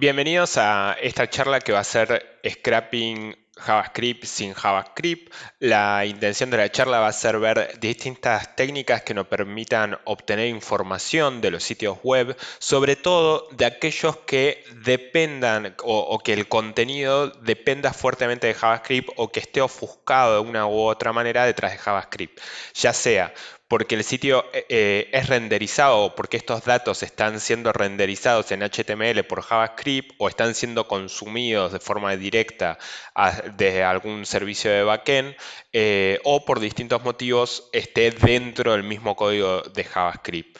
Bienvenidos a esta charla que va a ser Scrapping JavaScript sin JavaScript. La intención de la charla va a ser ver distintas técnicas que nos permitan obtener información de los sitios web, sobre todo de aquellos que dependan o, que el contenido dependa fuertemente de JavaScript o que esté ofuscado de una u otra manera detrás de JavaScript, ya sea porque el sitio eh, eh, es renderizado, porque estos datos están siendo renderizados en HTML por JavaScript o están siendo consumidos de forma directa desde algún servicio de backend, eh, o por distintos motivos esté dentro del mismo código de JavaScript.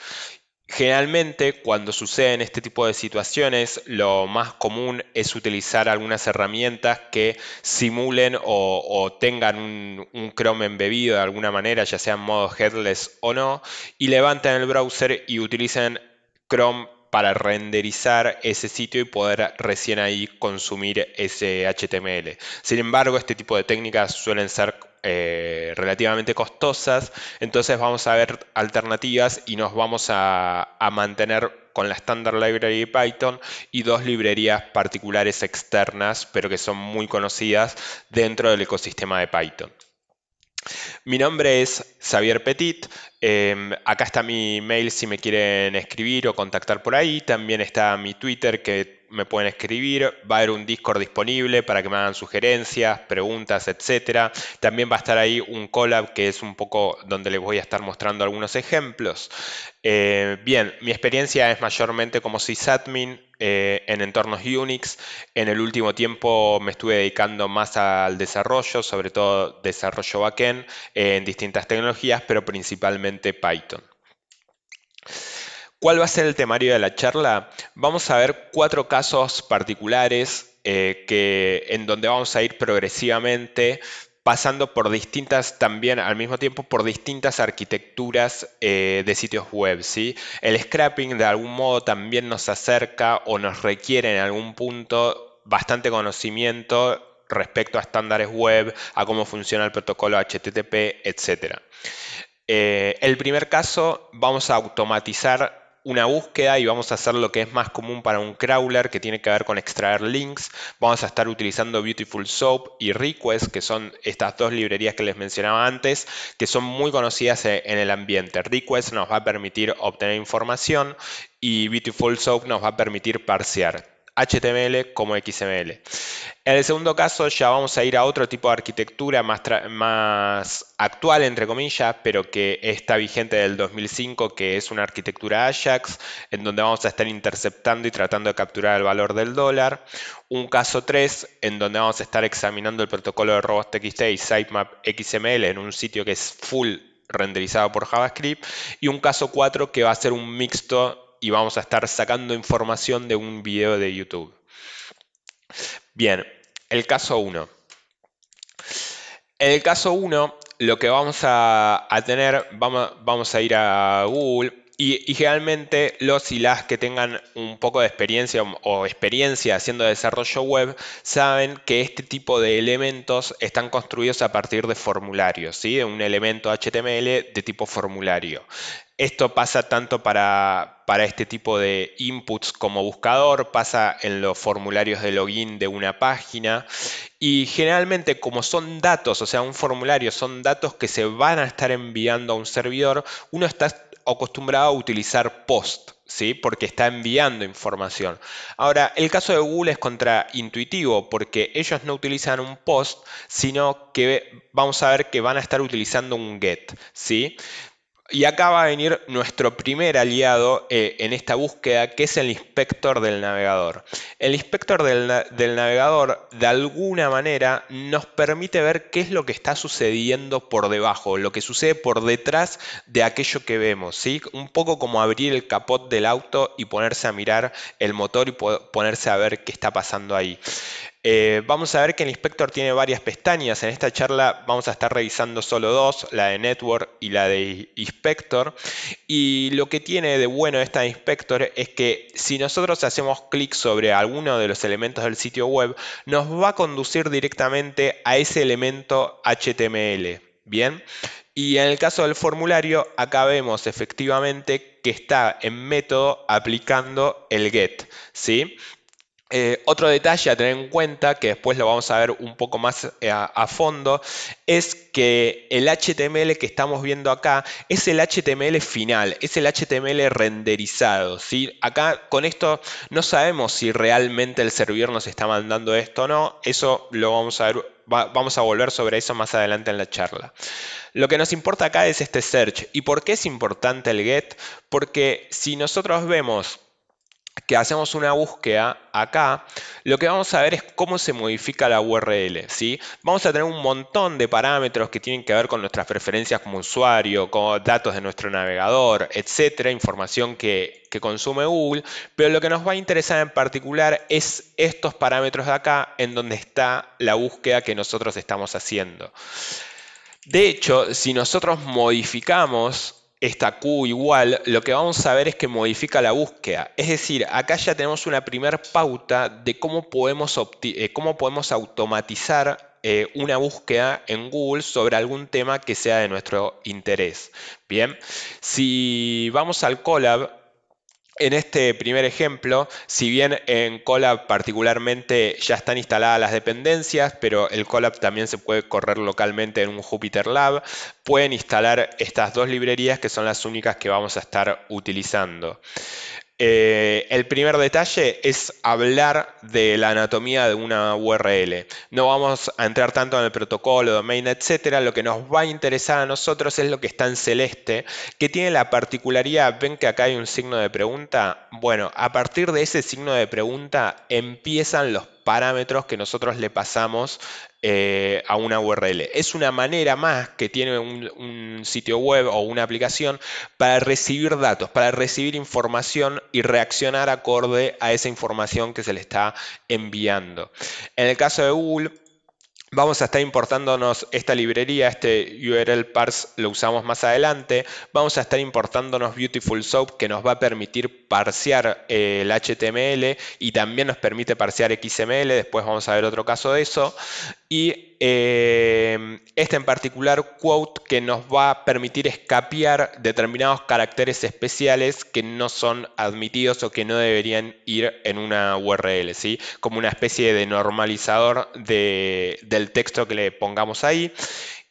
Generalmente, cuando suceden este tipo de situaciones, lo más común es utilizar algunas herramientas que simulen o, tengan un, Chrome embebido de alguna manera, ya sea en modo headless o no, y levanten el browser y utilicen Chrome para renderizar ese sitio y poder recién ahí consumir ese HTML. Sin embargo, este tipo de técnicas suelen ser eh, relativamente costosas, entonces vamos a ver alternativas y nos vamos a, mantener con la Standard Library de Python y dos librerías particulares externas, pero que son muy conocidas dentro del ecosistema de Python. Mi nombre es Xavier Petit. Em, acá está mi mail si me quieren escribir o contactar por ahí. También está mi Twitter que me pueden escribir, va a haber un Discord disponible para que me hagan sugerencias, preguntas, etc. También va a estar ahí un collab que es un poco donde les voy a estar mostrando algunos ejemplos. Eh, bien, mi experiencia es mayormente como sysadmin eh, en entornos Unix. En el último tiempo me estuve dedicando más al desarrollo, sobre todo desarrollo backend en distintas tecnologías, pero principalmente Python. ¿Cuál va a ser el temario de la charla? Vamos a ver cuatro casos particulares eh, que, en donde vamos a ir progresivamente pasando por distintas, también al mismo tiempo, por distintas arquitecturas eh, de sitios web. ¿sí? El scrapping de algún modo también nos acerca o nos requiere en algún punto bastante conocimiento respecto a estándares web, a cómo funciona el protocolo HTTP, etc. Eh, el primer caso, vamos a automatizar una búsqueda y vamos a hacer lo que es más común para un crawler que tiene que ver con extraer links. Vamos a estar utilizando Beautiful Soap y Request, que son estas dos librerías que les mencionaba antes, que son muy conocidas e, en el ambiente. Request nos va a permitir obtener información y Beautiful Soap nos va a permitir parsear. HTML como XML. En el segundo caso ya vamos a ir a otro tipo de arquitectura más, actual, entre comillas, pero que está vigente del 2005, que es una arquitectura Ajax, en donde vamos a estar interceptando y tratando de capturar el valor del dólar. Un caso 3, en donde vamos a estar examinando el protocolo de robots.txt y sitemap XML en un sitio que es full renderizado por JavaScript. Y un caso 4, que va a ser un mixto y vamos a estar sacando información de un video de YouTube. Bien, el caso 1. En el caso 1, lo que vamos a, tener, vamos, vamos, a ir a Google y, generalmente los y las que tengan un poco de experiencia o, experiencia haciendo desarrollo web saben que este tipo de elementos están construidos a partir de formularios, ¿sí? un elemento HTML de tipo formulario. Esto pasa tanto para, para, este tipo de inputs como buscador, pasa en los formularios de login de una página y generalmente como son datos, o sea, un formulario son datos que se van a estar enviando a un servidor, uno está acostumbrado a utilizar post, ¿sí? porque está enviando información. Ahora, el caso de Google es contraintuitivo porque ellos no utilizan un post, sino que vamos a ver que van a estar utilizando un get. ¿sí? Y acá va a venir nuestro primer aliado eh, en esta búsqueda, que es el inspector del navegador. El inspector del, navegador, de alguna manera, nos permite ver qué es lo que está sucediendo por debajo, lo que sucede por detrás de aquello que vemos. ¿sí? Un poco como abrir el capot del auto y ponerse a mirar el motor y ponerse a ver qué está pasando ahí. Eh, vamos a ver que el inspector tiene varias pestañas. En esta charla vamos a estar revisando solo dos, la de Network y la de Inspector. Y lo que tiene de bueno esta Inspector es que si nosotros hacemos clic sobre alguno de los elementos del sitio web, nos va a conducir directamente a ese elemento HTML. Bien. Y en el caso del formulario, acá vemos efectivamente que está en método aplicando el get. ¿sí? Eh, otro detalle a tener en cuenta, que después lo vamos a ver un poco más eh, a, fondo, es que el HTML que estamos viendo acá es el HTML final, es el HTML renderizado. ¿sí? Acá con esto no sabemos si realmente el servidor nos está mandando esto o no, eso lo vamos a ver, vamos a volver sobre eso más adelante en la charla. Lo que nos importa acá es este search. ¿Y por qué es importante el get? Porque si nosotros vemos que hacemos una búsqueda acá, lo que vamos a ver es cómo se modifica la URL. ¿sí? Vamos a tener un montón de parámetros que tienen que ver con nuestras preferencias como usuario, con datos de nuestro navegador, etcétera, información que, que consume Google, pero lo que nos va a interesar en particular es estos parámetros de acá en donde está la búsqueda que nosotros estamos haciendo. De hecho, si nosotros modificamos esta Q igual, lo que vamos a ver es que modifica la búsqueda. Es decir, acá ya tenemos una primera pauta de cómo podemos, eh, cómo podemos automatizar eh, una búsqueda en Google sobre algún tema que sea de nuestro interés. Bien, si vamos al Colab, en este primer ejemplo, si bien en Colab particularmente ya están instaladas las dependencias, pero el Colab también se puede correr localmente en un Jupyter Lab, pueden instalar estas dos librerías que son las únicas que vamos a estar utilizando. Eh, el primer detalle es hablar de la anatomía de una URL. No vamos a entrar tanto en el protocolo, domain, etcétera. Lo que nos va a interesar a nosotros es lo que está en celeste, que tiene la particularidad, ven que acá hay un signo de pregunta. Bueno, a partir de ese signo de pregunta empiezan los parámetros que nosotros le pasamos eh, a una URL. Es una manera más que tiene un, sitio web o una aplicación para recibir datos, para recibir información y reaccionar acorde a esa información que se le está enviando. En el caso de Google, Vamos a estar importándonos esta librería, este URL parse lo usamos más adelante. Vamos a estar importándonos Beautiful Soap que nos va a permitir parsear eh, el HTML y también nos permite parsear XML. Después vamos a ver otro caso de eso. Y eh, este en particular quote que nos va a permitir escapear determinados caracteres especiales que no son admitidos o que no deberían ir en una URL, ¿sí? como una especie de normalizador del texto que le pongamos ahí.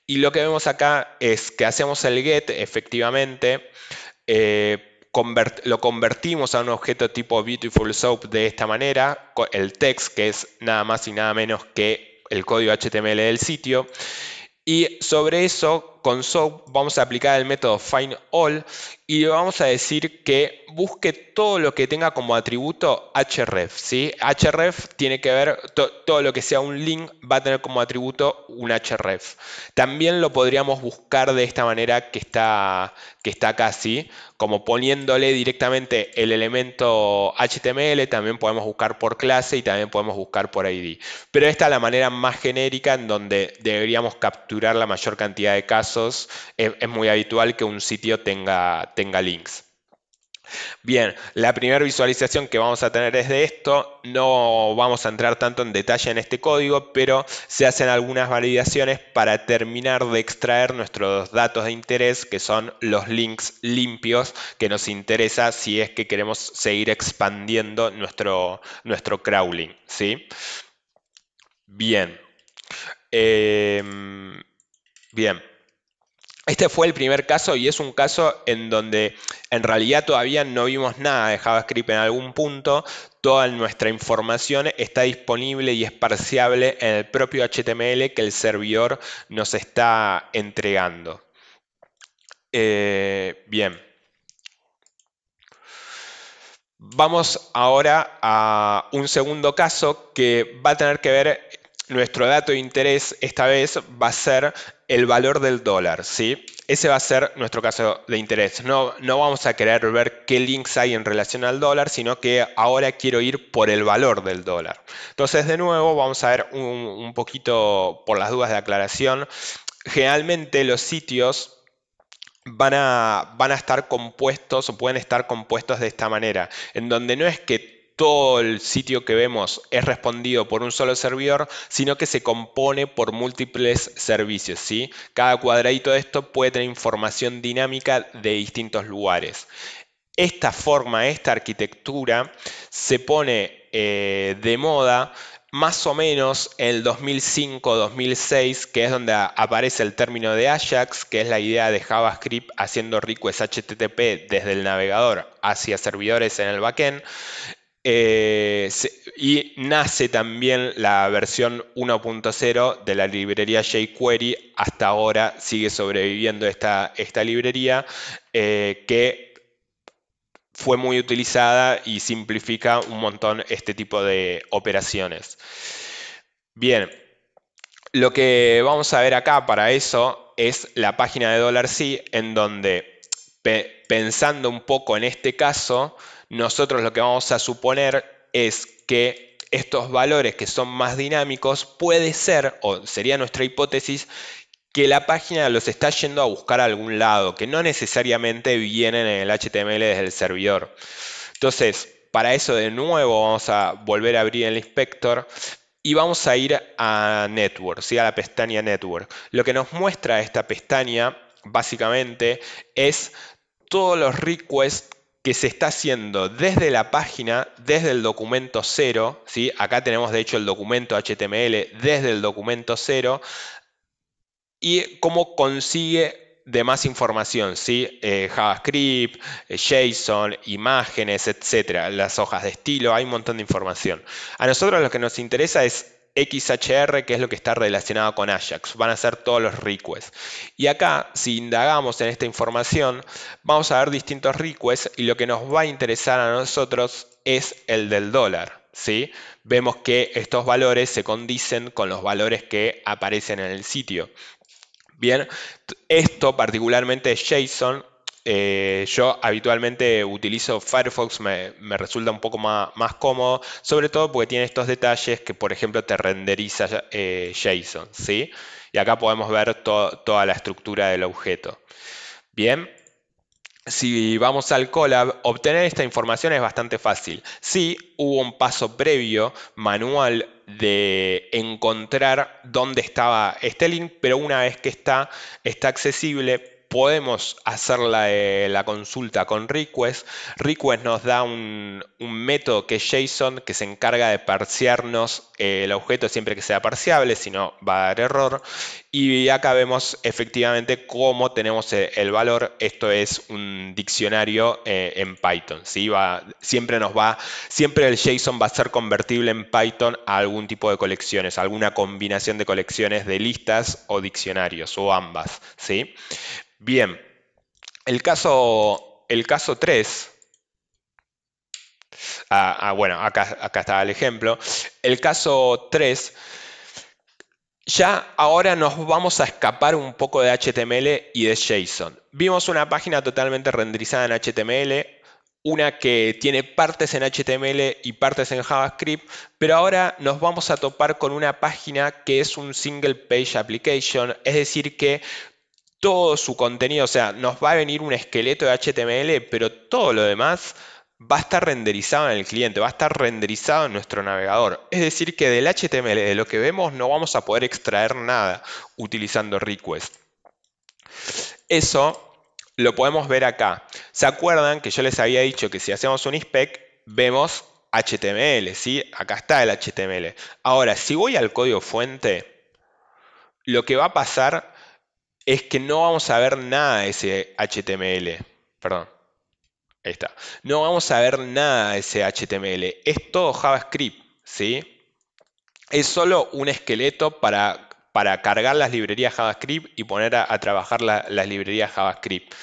Y lo que vemos acá es que hacemos el get efectivamente. Eh, lo convertimos a un objeto tipo Beautiful Soap de esta manera, el text que es nada más y nada menos que el código HTML del sitio. Y sobre eso, con SOAP vamos a aplicar el método findAll y vamos a decir que busque todo lo que tenga como atributo href. href tiene que ver, todo lo que sea un link va a tener como atributo un href. También lo podríamos buscar de esta manera que está, que está acá, ¿sí? como poniéndole directamente el elemento HTML, también podemos buscar por clase y también podemos buscar por ID. Pero esta es la manera más genérica en donde deberíamos capturar la mayor cantidad de casos. Es muy habitual que un sitio tenga tenga links. Bien, la primera visualización que vamos a tener es de esto. No vamos a entrar tanto en detalle en este código, pero se hacen algunas validaciones para terminar de extraer nuestros datos de interés, que son los links limpios que nos interesa si es que queremos seguir expandiendo nuestro, nuestro crawling. ¿sí? Bien. Em, bien. Este fue el primer caso y es un caso en donde en realidad todavía no vimos nada de JavaScript en algún punto. Toda nuestra información está disponible y es parciable en el propio HTML que el servidor nos está entregando. Eh, bien. Vamos ahora a un segundo caso que va a tener que ver nuestro dato de interés esta vez va a ser el valor del dólar, ¿sí? Ese va a ser nuestro caso de interés. No, no vamos a querer ver qué links hay en relación al dólar, sino que ahora quiero ir por el valor del dólar. Entonces, de nuevo, vamos a ver un, poquito por las dudas de aclaración. Generalmente los sitios van a, van a estar compuestos o pueden estar compuestos de esta manera, en donde no es que todo el sitio que vemos es respondido por un solo servidor, sino que se compone por múltiples servicios. ¿sí? Cada cuadradito de esto puede tener información dinámica de distintos lugares. Esta forma, esta arquitectura se pone eh, de moda más o menos en el 2005-2006, que es donde aparece el término de Ajax, que es la idea de JavaScript haciendo requests HTTP desde el navegador hacia servidores en el backend. Eh, y nace también la versión 1.0 de la librería jQuery. Hasta ahora sigue sobreviviendo esta, esta librería eh, que fue muy utilizada y simplifica un montón este tipo de operaciones. Bien, lo que vamos a ver acá para eso es la página de $C en donde pensando un poco en este caso, nosotros lo que vamos a suponer es que estos valores que son más dinámicos puede ser, o sería nuestra hipótesis, que la página los está yendo a buscar a algún lado, que no necesariamente vienen en el HTML desde el servidor. Entonces, para eso de nuevo vamos a volver a abrir el inspector y vamos a ir a Network, a la pestaña Network. Lo que nos muestra esta pestaña básicamente es todos los requests que se está haciendo desde la página, desde el documento cero, ¿sí? acá tenemos de hecho el documento HTML desde el documento cero, y cómo consigue de más información, ¿sí? Eh, JavaScript, eh, JSON, imágenes, etcétera, las hojas de estilo, hay un montón de información. A nosotros lo que nos interesa es XHR, que es lo que está relacionado con Ajax. Van a ser todos los requests. Y acá, si indagamos en esta información, vamos a ver distintos requests y lo que nos va a interesar a nosotros es el del dólar. ¿sí? Vemos que estos valores se condicen con los valores que aparecen en el sitio. Bien, esto particularmente es JSON, eh, yo habitualmente utilizo Firefox, me, resulta un poco más, cómodo, sobre todo porque tiene estos detalles que, por ejemplo, te renderiza eh, JSON, ¿sí? Y acá podemos ver toda la estructura del objeto. Bien, si vamos al Colab, obtener esta información es bastante fácil. Sí, hubo un paso previo, manual, de encontrar dónde estaba este link, pero una vez que está, está accesible, podemos hacer la, consulta con request. Request nos da un, método que es JSON que se encarga de parciarnos eh, el objeto siempre que sea parciable, si no va a dar error. Y acá vemos efectivamente cómo tenemos eh, el valor. Esto es un diccionario eh, en Python. ¿sí? Va, siempre nos va, siempre el JSON va a ser convertible en Python a algún tipo de colecciones, alguna combinación de colecciones de listas o diccionarios o ambas. ¿sí? Bien, el caso, el caso 3, ah, ah, bueno, acá, acá está el ejemplo, el caso 3, ya ahora nos vamos a escapar un poco de HTML y de JSON. Vimos una página totalmente renderizada en HTML, una que tiene partes en HTML y partes en JavaScript, pero ahora nos vamos a topar con una página que es un single page application, es decir, que todo su contenido, o sea, nos va a venir un esqueleto de HTML, pero todo lo demás va a estar renderizado en el cliente, va a estar renderizado en nuestro navegador. Es decir, que del HTML, de lo que vemos, no vamos a poder extraer nada utilizando request. Eso lo podemos ver acá. ¿Se acuerdan que yo les había dicho que si hacemos un inspect, vemos HTML, ¿sí? Acá está el HTML. Ahora, si voy al código fuente, lo que va a pasar es que no vamos a ver nada de ese HTML. Perdón. Ahí está. No vamos a ver nada de ese HTML. Es todo JavaScript. ¿sí? Es solo un esqueleto para, para cargar las librerías JavaScript y poner a, trabajar las librerías JavaScript.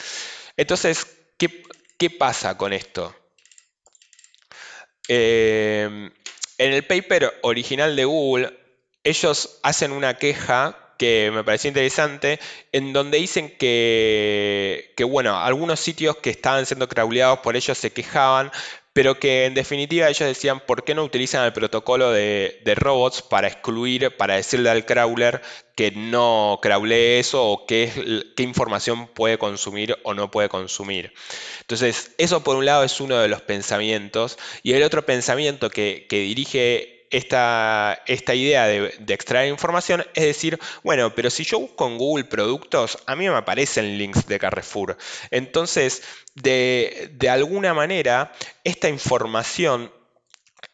Entonces, ¿qué, pasa con esto? Eh, en el paper original de Google, ellos hacen una queja que me pareció interesante, en donde dicen que, bueno, algunos sitios que estaban siendo crawleados por ellos se quejaban pero que en definitiva ellos decían, ¿por qué no utilizan el protocolo de, robots para excluir, para decirle al crawler que no crawlee eso o qué, qué información puede consumir o no puede consumir? Entonces, eso por un lado es uno de los pensamientos. Y el otro pensamiento que, que dirige esta, esta idea de, extraer información es decir, bueno, pero si yo busco en Google productos, a mí me aparecen links de Carrefour. Entonces, de, alguna manera, esta información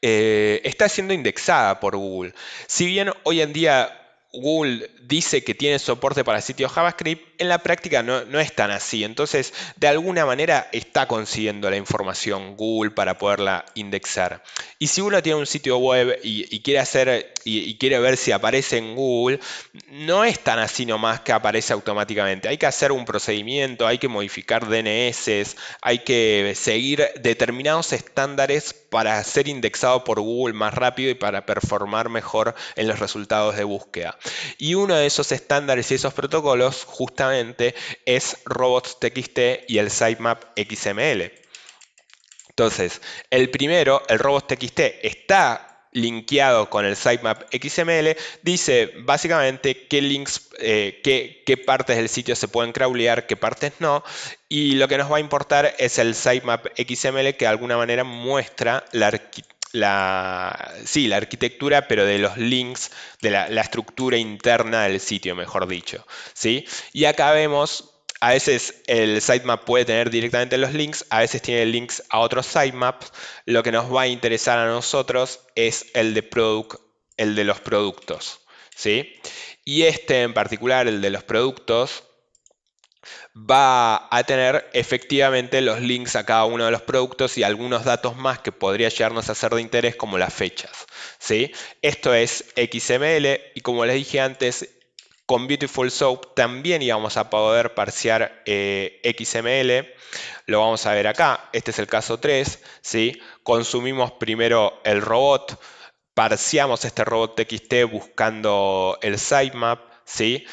eh, está siendo indexada por Google. Si bien hoy en día Google dice que tiene soporte para sitios JavaScript, en la práctica no, es tan así. Entonces, de alguna manera está consiguiendo la información Google para poderla indexar. Y si uno tiene un sitio web y, quiere hacer y, quiere ver si aparece en Google, no es tan así nomás que aparece automáticamente. Hay que hacer un procedimiento, hay que modificar DNS, hay que seguir determinados estándares para ser indexado por Google más rápido y para performar mejor en los resultados de búsqueda. Y uno de esos estándares y esos protocolos justamente es robots.txt y el sitemap XML. Entonces, el primero, el robots.txt, está linkeado con el sitemap XML, dice básicamente qué links, eh, qué, qué, partes del sitio se pueden crawlear, qué partes no, y lo que nos va a importar es el sitemap XML que de alguna manera muestra la arquitectura la, sí, la arquitectura, pero de los links, de la, estructura interna del sitio, mejor dicho. ¿sí? Y acá vemos, a veces el sitemap puede tener directamente los links, a veces tiene links a otros sitemaps. Lo que nos va a interesar a nosotros es el de, product, el de los productos. ¿sí? Y este en particular, el de los productos, va a tener efectivamente los links a cada uno de los productos y algunos datos más que podría llegarnos a ser de interés como las fechas. ¿sí? Esto es XML y como les dije antes, con Beautiful Soap también íbamos a poder parsear eh, XML. Lo vamos a ver acá. Este es el caso 3. ¿sí? Consumimos primero el robot, parseamos este robot TXT buscando el sitemap. ¿sí?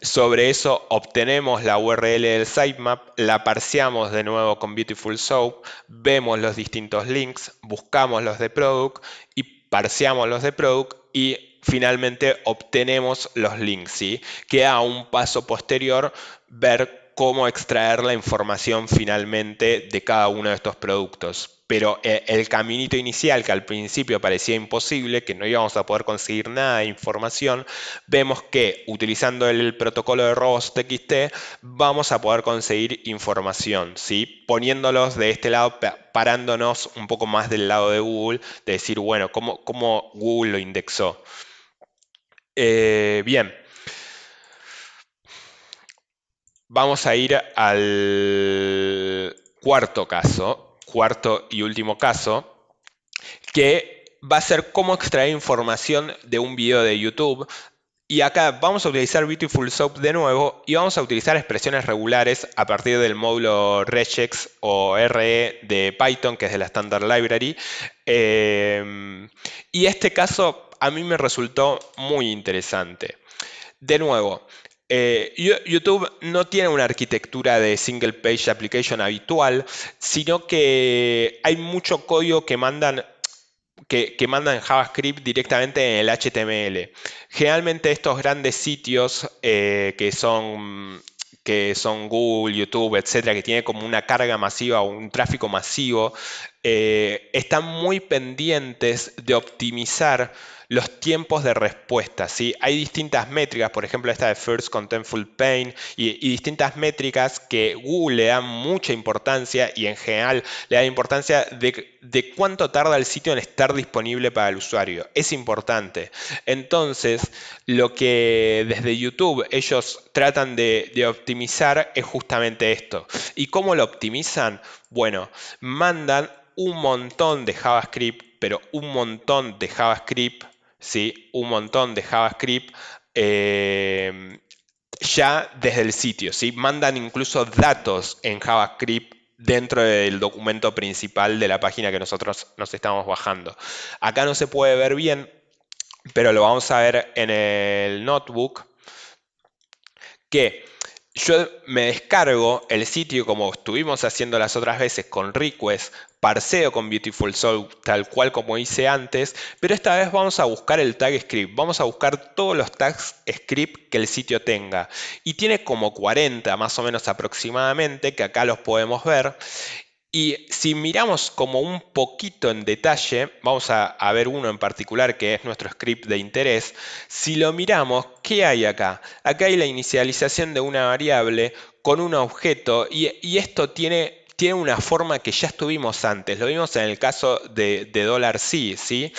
Sobre eso obtenemos la URL del sitemap, la parseamos de nuevo con Beautiful Soap, vemos los distintos links, buscamos los de product y parseamos los de product y finalmente obtenemos los links. ¿sí? Queda un paso posterior ver cómo extraer la información finalmente de cada uno de estos productos pero eh, el caminito inicial que al principio parecía imposible, que no íbamos a poder conseguir nada de información, vemos que utilizando el protocolo de robots TXT vamos a poder conseguir información, ¿sí? poniéndolos de este lado, parándonos un poco más del lado de Google, de decir, bueno, ¿cómo, cómo Google lo indexó? Eh, bien. Vamos a ir al cuarto caso, cuarto y último caso, que va a ser cómo extraer información de un video de YouTube. Y acá vamos a utilizar Beautiful Soap de nuevo y vamos a utilizar expresiones regulares a partir del módulo regex o RE de Python, que es de la Standard Library. Eh, y este caso a mí me resultó muy interesante. De nuevo, eh, YouTube no tiene una arquitectura de single page application habitual, sino que hay mucho código que mandan que, mandan JavaScript directamente en el HTML. Generalmente estos grandes sitios eh, que son que son Google, YouTube, etcétera, que tiene como una carga masiva o un tráfico masivo, eh, están muy pendientes de optimizar los tiempos de respuesta. ¿sí? Hay distintas métricas, por ejemplo esta de First Contentful Pain, y, distintas métricas que Google le da mucha importancia y en general le da importancia de, cuánto tarda el sitio en estar disponible para el usuario. Es importante. Entonces, lo que desde YouTube ellos tratan de, de optimizar es justamente esto. ¿Y cómo lo optimizan? Bueno, mandan un montón de JavaScript, pero un montón de JavaScript ¿sí? un montón de JavaScript eh, ya desde el sitio. ¿sí? Mandan incluso datos en JavaScript dentro del documento principal de la página que nosotros nos estamos bajando. Acá no se puede ver bien, pero lo vamos a ver en el notebook, que yo me descargo el sitio como estuvimos haciendo las otras veces con request, parseo con Beautiful Soul tal cual como hice antes, pero esta vez vamos a buscar el tag script, vamos a buscar todos los tags script que el sitio tenga y tiene como 40 más o menos aproximadamente que acá los podemos ver y si miramos como un poquito en detalle, vamos a, ver uno en particular que es nuestro script de interés. Si lo miramos, ¿qué hay acá? Acá hay la inicialización de una variable con un objeto y, esto tiene tiene una forma que ya estuvimos antes, lo vimos en el caso de, de.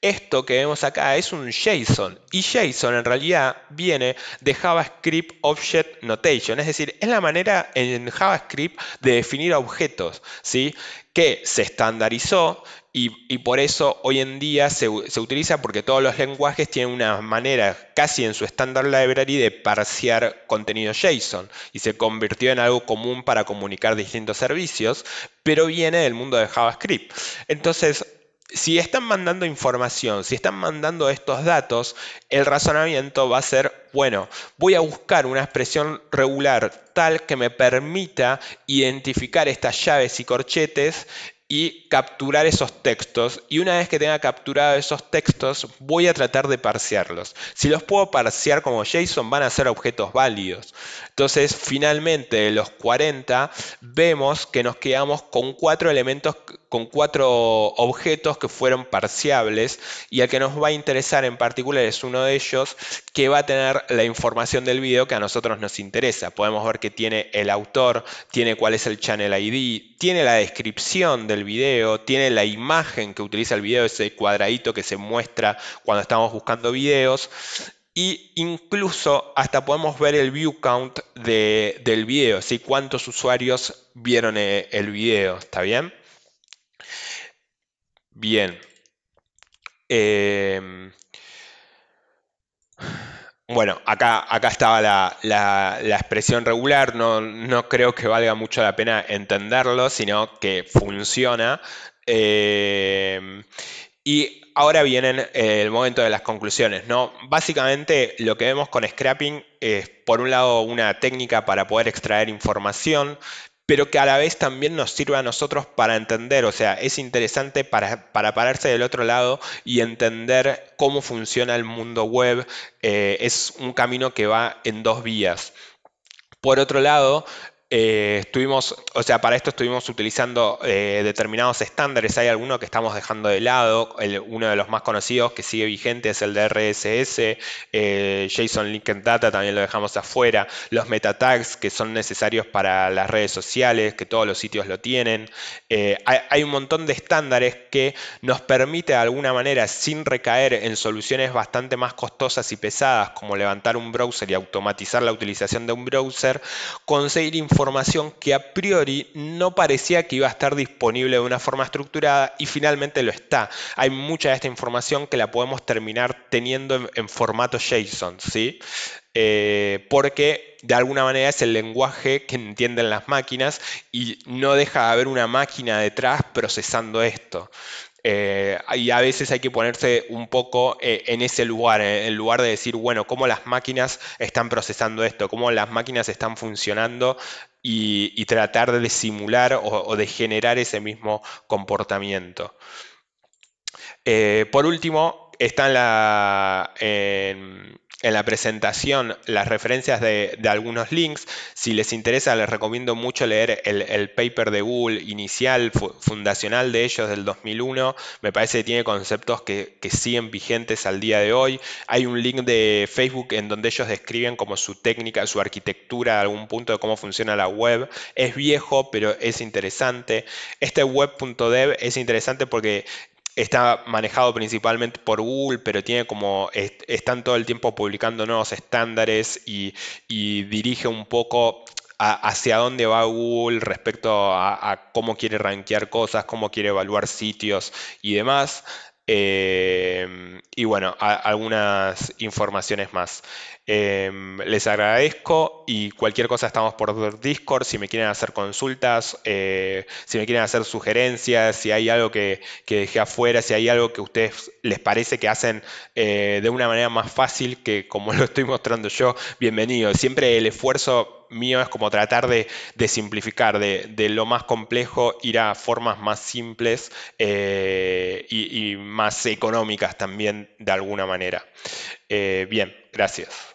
Esto que vemos acá es un JSON y JSON en realidad viene de JavaScript Object Notation, es decir, es la manera en JavaScript de definir objetos, ¿sí? que se estandarizó y, por eso hoy en día se, utiliza porque todos los lenguajes tienen una manera casi en su standard library de parsear contenido JSON y se convirtió en algo común para comunicar distintos servicios, pero viene del mundo de JavaScript. Entonces, si están mandando información, si están mandando estos datos, el razonamiento va a ser, bueno, voy a buscar una expresión regular tal que me permita identificar estas llaves y corchetes y capturar esos textos. Y una vez que tenga capturado esos textos, voy a tratar de parsearlos. Si los puedo parsear como JSON, van a ser objetos válidos. Entonces, finalmente, de los 40, vemos que nos quedamos con cuatro elementos, con cuatro objetos que fueron parciables. Y el que nos va a interesar en particular es uno de ellos, que va a tener la información del video que a nosotros nos interesa. Podemos ver que tiene el autor, tiene cuál es el channel ID, tiene la descripción del video, tiene la imagen que utiliza el video, ese cuadradito que se muestra cuando estamos buscando videos. Y incluso hasta podemos ver el view count del video, ¿sí? cuántos usuarios vieron eh, el video, ¿está bien? Bien. Em, bueno, acá, acá estaba la, expresión regular, no, no, creo que valga mucho la pena entenderlo, sino que funciona. Eh, y ahora viene el momento de las conclusiones. ¿no? Básicamente lo que vemos con scrapping es, por un lado, una técnica para poder extraer información, pero que a la vez también nos sirve a nosotros para entender, o sea, es interesante para, pararse del otro lado y entender cómo funciona el mundo web. Eh, es un camino que va en dos vías. Por otro lado, eh, estuvimos, o sea, para esto estuvimos utilizando eh, determinados estándares. Hay algunos que estamos dejando de lado. uno de los más conocidos que sigue vigente es el de RSS. Eh, JSON Linked Data también lo dejamos afuera. Los meta tags que son necesarios para las redes sociales, que todos los sitios lo tienen. Hay, hay, un montón de estándares que nos permite de alguna manera, sin recaer en soluciones bastante más costosas y pesadas, como levantar un browser y automatizar la utilización de un browser, conseguir información información que a priori no parecía que iba a estar disponible de una forma estructurada y finalmente lo está. Hay mucha de esta información que la podemos terminar teniendo en, formato JSON, ¿sí? Eh, porque de alguna manera es el lenguaje que entienden las máquinas y no deja de haber una máquina detrás procesando esto. Eh, y a veces hay que ponerse un poco eh, en ese lugar, en lugar de decir, bueno, cómo las máquinas están procesando esto, cómo las máquinas están funcionando y, tratar de simular o, de generar ese mismo comportamiento. Eh, por último, está en la, en la presentación las referencias de, algunos links. Si les interesa, les recomiendo mucho leer el, paper de Google inicial, fundacional de ellos del 2001. Me parece que tiene conceptos que, siguen vigentes al día de hoy. Hay un link de Facebook en donde ellos describen como su técnica, su arquitectura, algún punto de cómo funciona la web. Es viejo, pero es interesante. Este web.dev es interesante porque Está manejado principalmente por Google, pero tiene como están todo el tiempo publicando nuevos estándares y, dirige un poco hacia dónde va Google respecto a, cómo quiere rankear cosas, cómo quiere evaluar sitios y demás. Eh, y bueno, algunas informaciones más. Em, les agradezco y cualquier cosa estamos por Discord. Si me quieren hacer consultas, eh, si me quieren hacer sugerencias, si hay algo que, dejé afuera, si hay algo que a ustedes les parece que hacen eh, de una manera más fácil que como lo estoy mostrando yo, bienvenido. Siempre el esfuerzo mío es como tratar de, simplificar, de, lo más complejo, ir a formas más simples eh, y, más económicas también de alguna manera. Eh, bien, gracias.